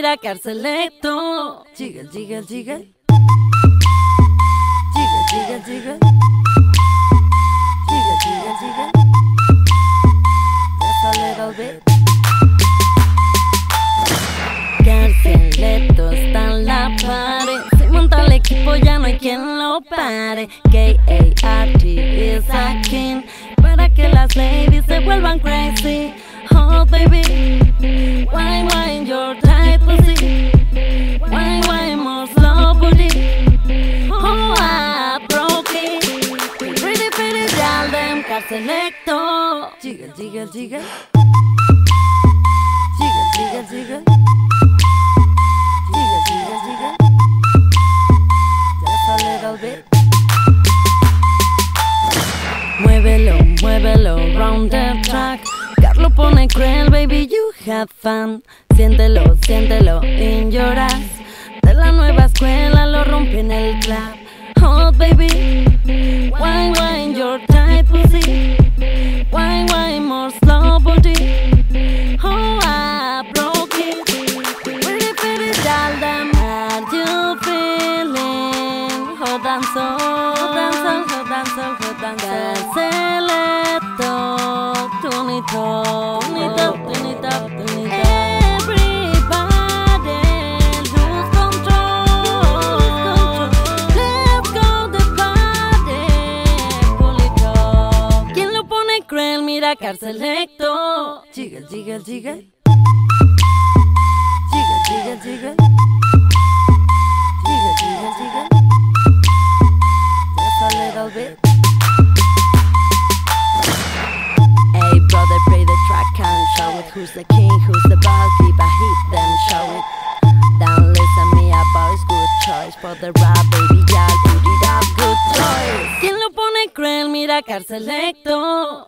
mira carceleto. Jiggle, jiggle, jiggle. Jiggle, jiggle, jiggle. Jiggle, jiggle, jiggle. Just a little bit. Carceleto está en la pared. Se monta el equipo, ya no hay quien lo pare. K-A-R-T is a king. Para que las ladies se vuelvan crazy. Oh, baby. Why, why, your Muévelo, muévelo, round the track. Carlo pone cruel, baby, you have fun. Siéntelo, siéntelo, your ass. De la nueva escuela lo rompe en el club. Oh, baby, why, why, your tight pussy. And soul, hot and Carceleto, tunito, tunito, tunito, tunito. Everybody lose control. Let's go the party, pulito. ¿Quién lo pone cruel? Mira carcelecto. Jiggle, jiggle, jiggle. Jiggle, Who's the king? Who's the boss? Give a hit, them, show it. Don't listen me, a boy's good choice. For the rap, baby, y'all put it up, good choice. ¿Quién lo pone cruel? Mira carcelecto.